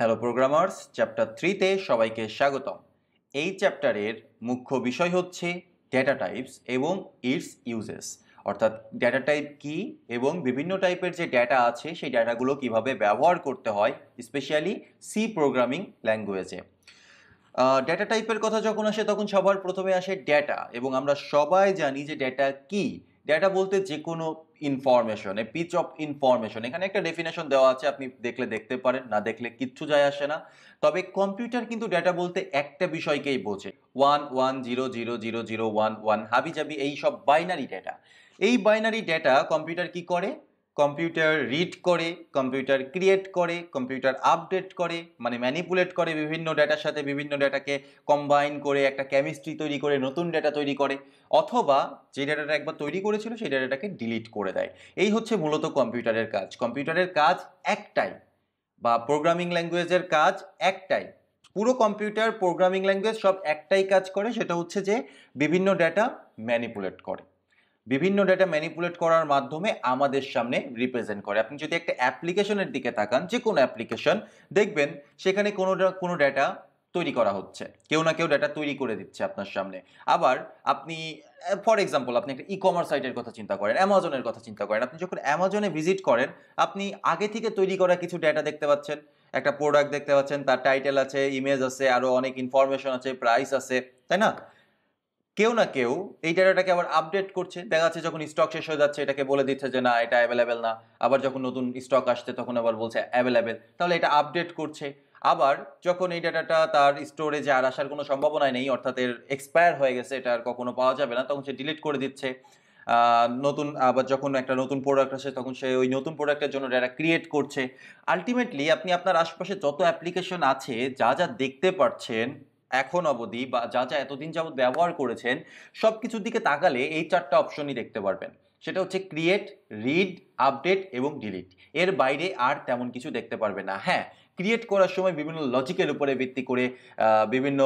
Hello programmers chapter থ্রিতে সবাইকে স্বাগতম। এই চ্যাপ্টারের মুখ্য বিষয় হচ্ছে ডেটা টাইপস এবং ইটস ইউজেস অর্থাৎ ডেটা টাইপ কি এবং বিভিন্ন টাইপের যে ডেটা আছে, সেই ডেটাগুলো কীভাবে ব্যবহার করতে হয় স্পেশালি সি প্রোগ্রামিং ল্যাঙ্গুয়েজে ডেটা টাইপের কথা যখন আসে, তখন সবার প্রথমে আসে ডেটা এবং আমরা সবাই জানি যে ডেটা কি। ডেটা বলতে যে কোনো information a piece of information এখানে একটা ডেফিনেশন দেওয়া আছে, আপনি দেখলে দেখতে পারেন, না দেখলে কিচ্ছু যায় আসে না। তবে কম্পিউটার কিন্তু ডেটা বলতে একটা বিষয়কেই বোঝে। One one zero zero zero zero one one হাবি জাবি এই সব বাইনারি ডেটা এই বাইনারি ডেটা কম্পিউটার কি করে? কম্পিউটার রিড করে, কম্পিউটার ক্রিয়েট করে, কম্পিউটার আপডেট করে মানে ম্যানিপুলেট করে বিভিন্ন ডেটার সাথে বিভিন্ন ডেটাকে কম্বাইন করে একটা কেমিস্ট্রি তৈরি করে, নতুন ডেটা তৈরি করে, অথবা যে ডেটাটা একবার তৈরি করেছিল সেই ডেটাটাকে ডিলিট করে দেয়। এই হচ্ছে মূলত কম্পিউটারের কাজ। কম্পিউটারের কাজ একটাই, বা প্রোগ্রামিং ল্যাঙ্গুয়েজের কাজ একটাই। পুরো কম্পিউটার প্রোগ্রামিং ল্যাঙ্গুয়েজ সব একটাই কাজ করে, সেটা হচ্ছে যে বিভিন্ন ডেটা ম্যানিপুলেট করে। বিভিন্ন ডেটা ম্যানিপুলেট করার মাধ্যমে আমাদের সামনে রিপ্রেজেন্ট করে। আপনি যদি একটা অ্যাপ্লিকেশনের দিকে তাকান, যে কোনো অ্যাপ্লিকেশন দেখবেন সেখানে কোনো কোনো ডেটা তৈরি করা হচ্ছে। কেউ না কেউ ডেটা তৈরি করে দিচ্ছে আপনার সামনে। আবার আপনি ফর এক্সাম্পল আপনি একটা ই কমার্স সাইটের কথা চিন্তা করেন অ্যামাজনের কথা চিন্তা করেন। আপনি যখন অ্যামাজনে ভিজিট করেন, আপনি আগে থেকে তৈরি করা কিছু ডেটা দেখতে পাচ্ছেন। একটা প্রোডাক্ট দেখতে পাচ্ছেন, তার টাইটেল আছে ইমেজ আছে আরও অনেক ইনফরমেশন আছে প্রাইস আছে, তাই না? কেউ না কেউ এই ডেটাটাকে আবার আপডেট করছে। দেখা যাচ্ছে যখন স্টক শেষ হয়ে যাচ্ছে, এটাকে বলে দিচ্ছে যে, না, এটা অ্যাভেলেবেল না। আবার যখন নতুন স্টক আসছে, তখন আবার বলছে অ্যাভেলেবেল তাহলে এটা আপডেট করছে। আবার যখন এই ডাটাটা তার স্টোরেজে আর আসার কোনো সম্ভাবনা নেই, অর্থাৎ এর এক্সপায়ার হয়ে গেছে, এটা আর কখনো পাওয়া যাবে না, তখন সে ডিলিট করে দিচ্ছে। নতুন, আবার যখন একটা নতুন প্রোডাক্ট আসে, তখন সে ওই নতুন প্রোডাক্টের জন্য ডেটা ক্রিয়েট করছে। আলটিমেটলি আপনি আপনার আশপাশে যত অ্যাপ্লিকেশন আছে, যা যা দেখতে পাচ্ছেন এখন অবধি বা যা যা এতদিন যাবৎ ব্যবহার করেছেন সব কিছুর দিকে তাকালে এই চারটা অপশনই দেখতে পারবেন। সেটা হচ্ছে ক্রিয়েট রিড আপডেট এবং ডিলিট এর বাইরে আর তেমন কিছু দেখতে পারবে না। হ্যাঁ ক্রিয়েট করার সময় বিভিন্ন লজিকের উপরে ভিত্তি করে বিভিন্ন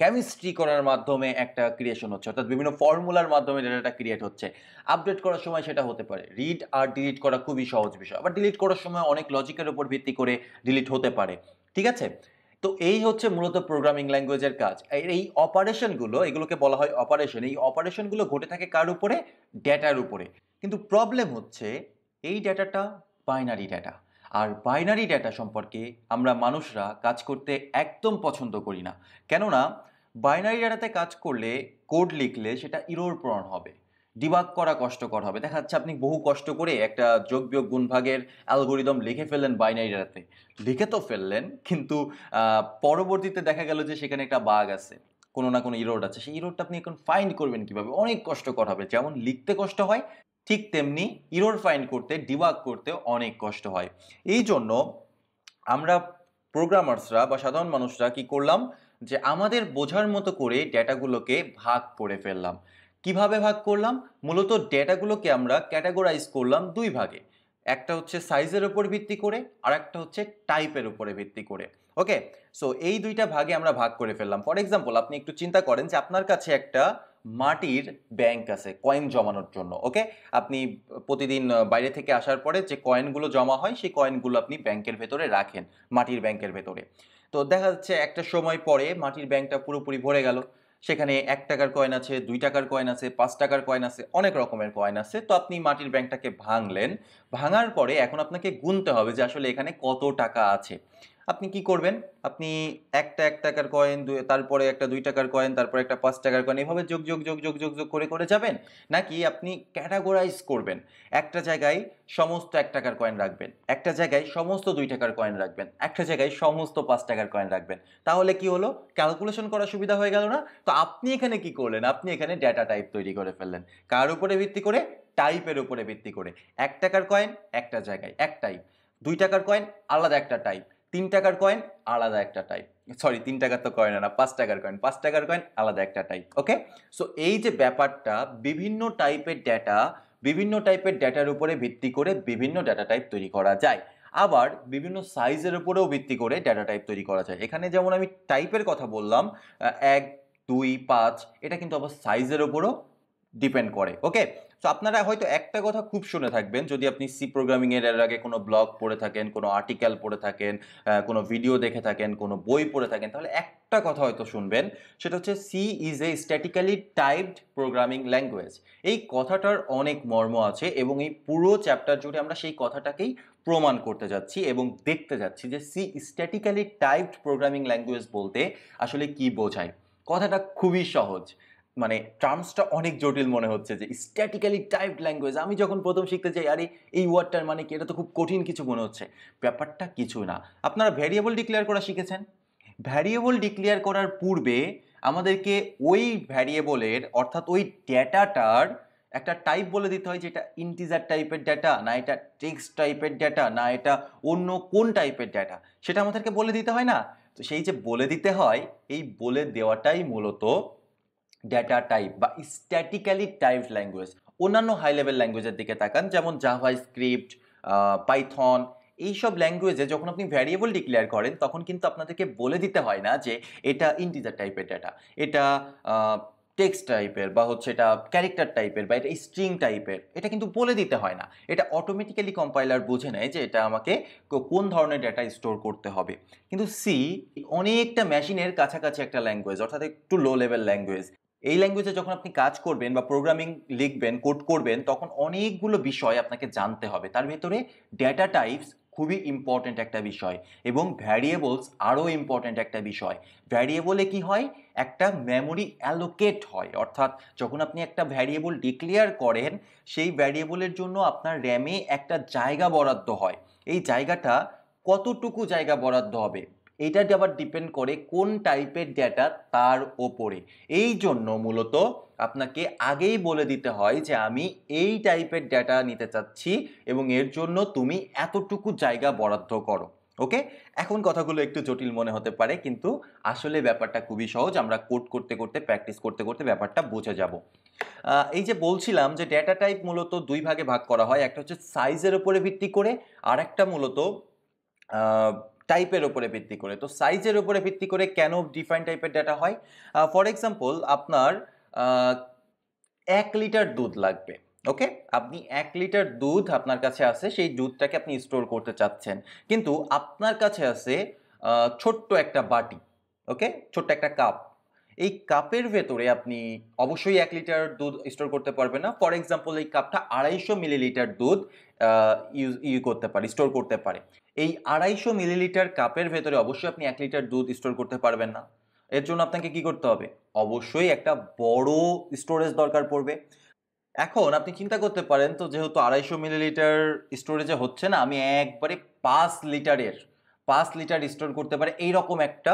কেমিস্ট্রি করার মাধ্যমে একটা ক্রিয়েশন হচ্ছে। অর্থাৎ বিভিন্ন ফর্মুলার মাধ্যমে ডেটাটা ক্রিয়েট হচ্ছে। আপডেট করার সময় সেটা হতে পারে। রিড আর ডিলিট করা খুবই সহজ বিষয়। আবার ডিলিট করার সময় অনেক লজিকের উপর ভিত্তি করে ডিলিট হতে পারে। ঠিক আছে? তো এই হচ্ছে মূলত প্রোগ্রামিং ল্যাঙ্গুয়েজের কাজ। এই অপারেশনগুলো এগুলোকে বলা হয় অপারেশন এই অপারেশনগুলো ঘটে থাকে কার উপরে? ডেটার উপরে। কিন্তু প্রবলেম হচ্ছে এই ডেটাটা বাইনারি ডেটা আর বাইনারি ডেটা সম্পর্কে আমরা মানুষরা কাজ করতে একদম পছন্দ করি না। কেননা বাইনারি ডেটাতে কাজ করলে কোড লিখলে সেটা ইরোর প্রণ হবে। ডিবাগ করা কষ্টকর হবে। দেখা যাচ্ছে আপনি বহু কষ্ট করে একটা যোগ বিয়োগ গুণভাগের অ্যালগোরিদম লিখে ফেললেন বাইনারি ডেটাতে লিখে তো ফেললেন, কিন্তু পরবর্তীতে দেখা গেল যে সেখানে একটা বাঘ আছে, কোনো না কোনো ইরোড আছে। সেই ইরোডটা আপনি এখন ফাইন্ড করবেন কীভাবে? অনেক কষ্টকর হবে। যেমন লিখতে কষ্ট হয়, ঠিক তেমনি ইরোর ফাইন্ড করতে, ডিবাগ করতে অনেক কষ্ট হয়। এই জন্য আমরা প্রোগ্রামার্সরা বা সাধারণ মানুষরা কি করলাম? যে আমাদের বোঝার মতো করে ডেটাগুলোকে ভাগ করে ফেললাম। কীভাবে ভাগ করলাম? মূলত ডেটাগুলোকে আমরা ক্যাটাগোরাইজ করলাম দুই ভাগে। একটা হচ্ছে সাইজের উপর ভিত্তি করে আর একটা হচ্ছে টাইপের উপরে ভিত্তি করে। ওকে? সো এই দুইটা ভাগে আমরা ভাগ করে ফেললাম। ফর এক্সাম্পল আপনি একটু চিন্তা করেন যে আপনার কাছে একটা মাটির ব্যাংক আছে কয়েন জমানোর জন্য, ওকে? আপনি প্রতিদিন বাইরে থেকে আসার পরে যে কয়েনগুলো জমা হয়, সেই কয়েনগুলো আপনি ব্যাংকের ভেতরে রাখেন, মাটির ব্যাংকের ভেতরে। তো দেখা যাচ্ছে একটা সময় পরে মাটির ব্যাংকটা পুরোপুরি ভরে গেল। সেখানে এক টাকার কয়েন আছে, দুই টাকার কয়েন আছে, পাঁচ টাকার কয়েন আছে, অনেক রকমের কয়েন আছে। তো আপনি মাটির ব্যাংকটাকে ভাঙলেন, ভাঙার পরে এখন আপনাকে গুনতে হবে যে আসলে এখানে কত টাকা আছে। আপনি কি করবেন? আপনি একটা, এক টাকার কয়েন তারপরে একটা দুই টাকার কয়েন তারপরে একটা পাঁচ টাকার কয়েন এভাবে যোগ যোগ যোগ যোগ যোগ যোগ করে করে যাবেন? নাকি আপনি ক্যাটাগোরাইজ করবেন? একটা জায়গায় সমস্ত এক টাকার কয়েন রাখবেন, একটা জায়গায় সমস্ত দুই টাকার কয়েন রাখবেন, একটা জায়গায় সমস্ত পাঁচ টাকার কয়েন রাখবেন। তাহলে কি হলো? ক্যালকুলেশন করা সুবিধা হয়ে গেল না? তো আপনি এখানে কি করলেন? আপনি এখানে ডেটা টাইপ তৈরি করে ফেললেন। কার উপরে ভিত্তি করে? টাইপের উপরে ভিত্তি করে। এক টাকার কয়েন একটা জায়গায়, এক টাইপ দুই টাকার কয়েন আলাদা একটা টাইপ তিন টাকার কয়েন আলাদা একটা টাইপ সরি তিন টাকার তো কয়েন না, পাঁচ টাকার কয়েন পাঁচ টাকার কয়েন আলাদা একটা টাইপ ওকে সো এই যে ব্যাপারটা, বিভিন্ন টাইপের ডেটা বিভিন্ন টাইপের ডেটার উপরে ভিত্তি করে বিভিন্ন ডেটা টাইপ তৈরি করা যায়। আবার বিভিন্ন সাইজের উপরেও ভিত্তি করে ডেটা টাইপ তৈরি করা যায়। এখানে যেমন আমি টাইপের কথা বললাম এক, দুই, পাঁচ, এটা কিন্তু আবার সাইজের উপরও ডিপেন্ড করে ওকে তো আপনারা হয়তো একটা কথা খুব শুনে থাকবেন, যদি আপনি সি প্রোগ্রামিং এর এর আগে কোনো ব্লগ পড়ে থাকেন, কোনো আর্টিকেল পড়ে থাকেন কোনো ভিডিও দেখে থাকেন, কোনো বই পড়ে থাকেন, তাহলে একটা কথা হয়তো শুনবেন, সেটা হচ্ছে C is a statically typed programming language এই কথাটার অনেক মর্ম আছে এবং এই পুরো চ্যাপ্টার জুড়ে আমরা সেই কথাটাকেই প্রমাণ করতে যাচ্ছি এবং দেখতে যাচ্ছি যে C statically typed programming language বলতে আসলে কি বোঝায়। কথাটা খুবই সহজ। মানে টার্মসটা অনেক জটিল মনে হচ্ছে যে স্ট্যাটিক্যালি টাইপড ল্যাঙ্গুয়েজ আমি যখন প্রথম শিখতে চাই আরে এই ওয়ার্ডটার মানে কি? এটা তো খুব কঠিন কিছু মনে হচ্ছে। ব্যাপারটা কিছু না। আপনারা ভ্যারিয়েবল ডিক্লেয়ার করা শিখেছেন? ভ্যারিয়েবল ডিক্লেয়ার করার পূর্বে আমাদেরকে ওই ভ্যারিয়েবলের অর্থাৎ ওই ডেটাটার একটা টাইপ বলে দিতে হয় যে এটা ইন্টিজার টাইপের ডেটা না এটা টেক্সট টাইপের ডেটা না এটা অন্য কোন টাইপের ডেটা সেটা আমাদেরকে বলে দিতে হয় না? তো সেই যে বলে দিতে হয়, এই বলে দেওয়াটাই মূলত ডেটা টাইপ বা স্ট্যাটিক্যালি টাইপড ল্যাঙ্গুয়েজ অন্যান্য হাই লেভেল ল্যাঙ্গুয়েজের দিকে তাকান, যেমন জাভা স্ক্রিপ্ট পাইথন এইসব ল্যাঙ্গুয়েজে যখন আপনি ভ্যারিয়েবল ডিক্লেয়ার করেন, তখন কিন্তু আপনাদেরকে বলে দিতে হয় না যে এটা ইন্টিজার টাইপের ডেটা এটা টেক্সট টাইপের বা হচ্ছে এটা ক্যারেক্টার টাইপের বা এটা স্ট্রিং টাইপের এটা কিন্তু বলে দিতে হয় না। এটা অটোমেটিক্যালি কম্পাইলার বুঝে নেয় যে এটা আমাকে কোন ধরনের ডেটা স্টোর করতে হবে। কিন্তু সি অনেকটা মেশিনের কাছাকাছি একটা ল্যাঙ্গুয়েজ অর্থাৎ একটু লো লেভেল ল্যাঙ্গুয়েজ এই ল্যাঙ্গুয়েজে যখন আপনি কাজ করবেন বা প্রোগ্রামিং লিখবেন কোড করবেন, তখন অনেকগুলো বিষয় আপনাকে জানতে হবে। তার ভেতরে ডেটা টাইপস খুবই ইম্পর্ট্যান্ট একটা বিষয় এবং ভ্যারিয়েবলস আরও ইম্পর্ট্যান্ট একটা বিষয়। ভ্যারিয়েবলে কি হয়? একটা মেমোরি অ্যালোকেট হয়। অর্থাৎ যখন আপনি একটা ভ্যারিয়েবল ডিক্লেয়ার করেন, সেই ভ্যারিয়েবলের জন্য আপনার র্যামে একটা জায়গা বরাদ্দ হয়। এই জায়গাটা কতটুকু জায়গা বরাদ্দ হবে? এটা আবার ডিপেন্ড করে কোন টাইপের ডেটা তার ওপরে। এই জন্য মূলত আপনাকে আগেই বলে দিতে হয় যে আমি এই টাইপের ডেটা নিতে চাচ্ছি এবং এর জন্য তুমি এতটুকু জায়গা বরাদ্দ করো। ওকে এখন কথাগুলো একটু জটিল মনে হতে পারে, কিন্তু আসলে ব্যাপারটা খুবই সহজ। আমরা কোড করতে করতে প্র্যাকটিস করতে করতে ব্যাপারটা বুঝে যাব। এই যে বলছিলাম যে ডেটা টাইপ মূলত দুই ভাগে ভাগ করা হয়। একটা হচ্ছে সাইজের উপরে ভিত্তি করে আর একটা মূলত টাইপের উপরে ভিত্তি করে। তো সাইজের উপরে ভিত্তি করে কেন ডিফাইন টাইপের ডেটা হয়? ফর এক্সাম্পল আপনার এক লিটার দুধ লাগবে ওকে আপনি এক লিটার দুধ আপনার কাছে আছে, সেই দুধটাকে আপনি স্টোর করতে চাচ্ছেন। কিন্তু আপনার কাছে আছে ছোট্ট একটা বাটি ওকে ছোট্ট একটা কাপ এই কাপের ভেতরে আপনি অবশ্যই এক লিটার দুধ স্টোর করতে পারবেন না। ফর এক্সাম্পল এই কাপটা আড়াইশো মিলিলিটার দুধ ইউজ ইউ করতে পারে স্টোর করতে পারে। এই আড়াইশো মিলিলিটার কাপের ভেতরে অবশ্যই আপনি এক লিটার দুধ স্টোর করতে পারবেন না। এর জন্য আপনাকে কি করতে হবে? অবশ্যই একটা বড় স্টোরেজ দরকার পড়বে। এখন আপনি চিন্তা করতে পারেন, তো যেহেতু আড়াইশো মিলিলিটার স্টোরেজে হচ্ছে না, আমি একবারে পাঁচ লিটারের, পাঁচ লিটার স্টোর করতে পারে, এইরকম একটা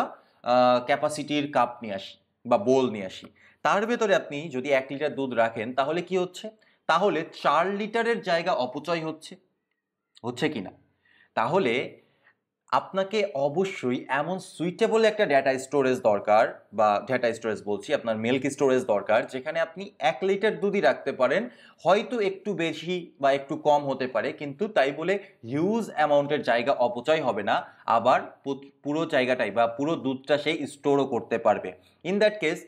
ক্যাপাসিটির কাপ নিয়ে আসি। বা বোল নিয়ে আসি। তার ভেতরে আপনি যদি এক লিটার দুধ রাখেন, তাহলে কি হচ্ছে? তাহলে চার লিটারের জায়গা অপচয় হচ্ছে। হচ্ছে কি না? তাহলে আপনাকে অবশ্যই এমন সুইটেবল একটা ডেটা স্টোরেজ দরকার বা ডেটা স্টোরেজ বলছি, আপনার মিল্ক স্টোরেজ দরকার, যেখানে আপনি এক লিটার দুধই রাখতে পারেন। হয়তো একটু বেশি বা একটু কম হতে পারে, কিন্তু তাই বলে হিউজ অ্যামাউন্টের জায়গা অপচয় হবে না। আবার পুরো জায়গাটাই বা পুরো দুধটা সেই স্টোরও করতে পারবে। ইন দ্যাট কেস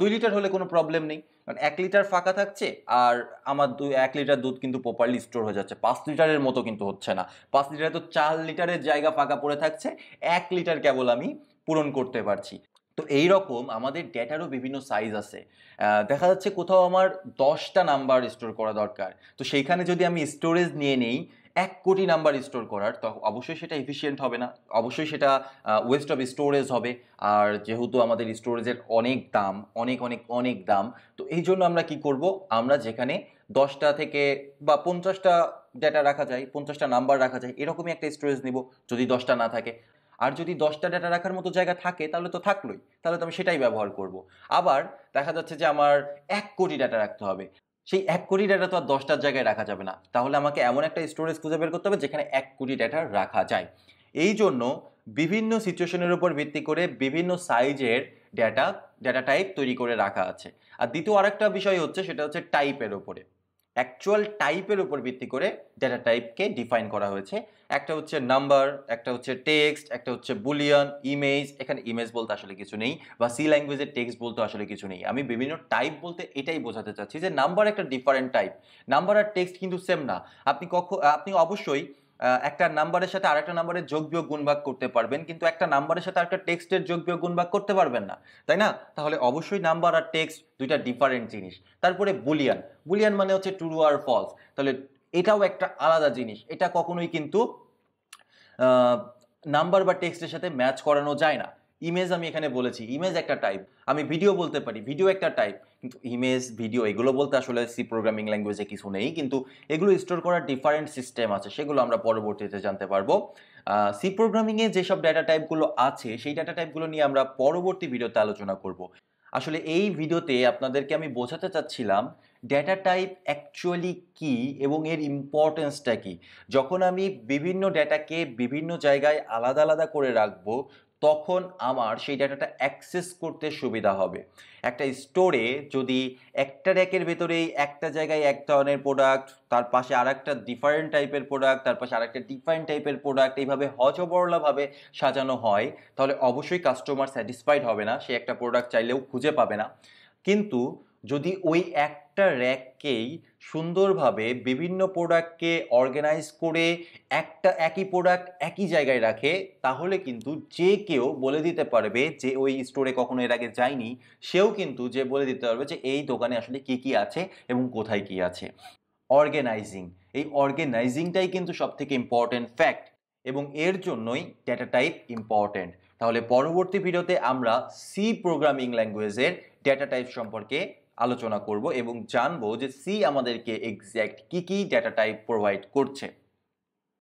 দুই লিটার হলে কোনো প্রবলেম নেই। কারণ এক লিটার ফাঁকা থাকছে আর আমার দুই, এক লিটার দুধ কিন্তু প্রপারলি স্টোর হয়ে যাচ্ছে। পাঁচ লিটারের মতো কিন্তু হচ্ছে না। পাঁচ লিটারে তো চার লিটারের জায়গা ফাঁকা পড়ে থাকছে। এক লিটার কেবল আমি পূরণ করতে পারছি। তো এই রকম আমাদের ডেটারও বিভিন্ন সাইজ আছে। দেখা যাচ্ছে কোথাও আমার দশটা নাম্বার স্টোর করা দরকার। তো সেইখানে যদি আমি স্টোরেজ নিয়ে নেই এক কোটি নাম্বার স্টোর করার, তো অবশ্যই সেটা এফিসিয়েন্ট হবে না। অবশ্যই সেটা ওয়েস্ট অফ স্টোরেজ হবে। আর যেহেতু আমাদের স্টোরেজের অনেক দাম, অনেক অনেক অনেক দাম, তো এই জন্য আমরা কি করব? আমরা যেখানে দশটা থেকে বা পঞ্চাশটা ডেটা রাখা যায়, পঞ্চাশটা নাম্বার রাখা যায়, এরকমই একটা স্টোরেজ নিব, যদি দশটা না থাকে। আর যদি দশটা ডেটা রাখার মতো জায়গা থাকে, তাহলে তো থাকলোই। তাহলে তো আমি সেটাই ব্যবহার করব। আবার দেখা যাচ্ছে যে আমার এক কোটি ডেটা রাখতে হবে। সেই এক কোটি ডাটা তো আর দশটার জায়গায় রাখা যাবে না। তাহলে আমাকে এমন একটা স্টোরেজ খুঁজে বের করতে হবে যেখানে এক কোটি ডাটা রাখা যায়। এই জন্য বিভিন্ন সিচুয়েশনের উপর ভিত্তি করে বিভিন্ন সাইজের ডেটা ডেটা টাইপ তৈরি করে রাখা আছে। আর দ্বিতীয় আরেকটা বিষয় হচ্ছে, সেটা হচ্ছে টাইপের ওপরে অ্যাকচুয়াল টাইপের উপর ভিত্তি করে ডেটা টাইপকে ডিফাইন করা হয়েছে। একটা হচ্ছে নাম্বার একটা হচ্ছে টেক্সট একটা হচ্ছে বুলিয়ন ইমেজ এখানে ইমেজ বলতে আসলে কিছু নেই বা সি ল্যাঙ্গুয়েজের টেক্সট বলতে আসলে কিছু নেই। আমি বিভিন্ন টাইপ বলতে এটাই বোঝাতে চাচ্ছি যে নাম্বার একটা ডিফারেন্ট টাইপ নাম্বার আর টেক্সট কিন্তু সেম না। আপনি কখন আপনি অবশ্যই একটা নাম্বারের সাথে আরেকটা নাম্বারের যোগ বিয়োগ গুণভাগ করতে পারবেন, কিন্তু একটা নাম্বারের সাথে আরেকটা টেক্সটের যোগ বিয়োগ গুণভাগ করতে পারবেন না, তাই না? তাহলে অবশ্যই নাম্বার আর টেক্সট দুইটা ডিফারেন্ট জিনিস। তারপরে বুলিয়ান। বুলিয়ান মানে হচ্ছে ট্রু আর ফলস তাহলে এটাও একটা আলাদা জিনিস। এটা কখনোই কিন্তু নাম্বার বা টেক্সটের সাথে ম্যাচ করানো যায় না। ইমেজ আমি এখানে বলেছি ইমেজ একটা টাইপ আমি ভিডিও বলতে পারি ভিডিও একটা টাইপ কিন্তু ইমেজ ভিডিও এগুলো বলতে আসলে সি প্রোগ্রামিং ল্যাঙ্গুয়েজে কিছু নেই। কিন্তু এগুলো স্টোর করার ডিফারেন্ট সিস্টেম আছে, সেগুলো আমরা পরবর্তীতে জানতে পারব। সি প্রোগ্রামিংয়ে যেসব ডাটা টাইপগুলো আছে, সেই ডাটা টাইপগুলো নিয়ে আমরা পরবর্তী ভিডিওতে আলোচনা করব। আসলে এই ভিডিওতে আপনাদেরকে আমি বোঝাতে চাচ্ছিলাম ডেটা টাইপ অ্যাকচুয়ালি কি এবং এর ইম্পর্টেন্সটা কি? যখন আমি বিভিন্ন ডেটাকে বিভিন্ন জায়গায় আলাদা আলাদা করে রাখব তখন আমার সেই ডাটাটা অ্যাক্সেস করতে সুবিধা হবে। একটা স্টোরে যদি একটা র্যাকের ভেতরেই একটা জায়গায় এক ধরনের প্রোডাক্ট তার পাশে আর একটা ডিফারেন্ট টাইপের প্রোডাক্ট তার পাশে আর একটা ডিফারেন্ট টাইপের প্রোডাক্ট এইভাবে হজবরলাভাবে সাজানো হয়, তাহলে অবশ্যই কাস্টমার স্যাটিসফাইড হবে না। সে একটা প্রোডাক্ট চাইলেও খুঁজে পাবে না। কিন্তু যদি ওই একটা র্যাককেই সুন্দরভাবে বিভিন্ন প্রোডাক্টকে অর্গানাইজ করে একটা একই প্রোডাক্ট একই জায়গায় রাখে, তাহলে কিন্তু যে কেউ বলে দিতে পারবে যে ওই স্টোরে কখনো এর আগে যায়নি, সেও কিন্তু যে বলে দিতে পারবে যে এই দোকানে আসলে কি কি আছে এবং কোথায় কি আছে। অর্গানাইজিং, এই অর্গানাইজিংটাই কিন্তু সব থেকে ইম্পর্টেন্ট ফ্যাক্ট এবং এর জন্যই ডেটা টাইপ ইম্পর্টেন্ট তাহলে পরবর্তী ভিডিওতে আমরা সি প্রোগ্রামিং ল্যাঙ্গুয়েজের ডেটা টাইপ সম্পর্কে আলোচনা করব এবং জানব যে সি আমাদেরকে এক্স্যাক্ট কী কী ডেটা টাইপ প্রোভাইড করছে।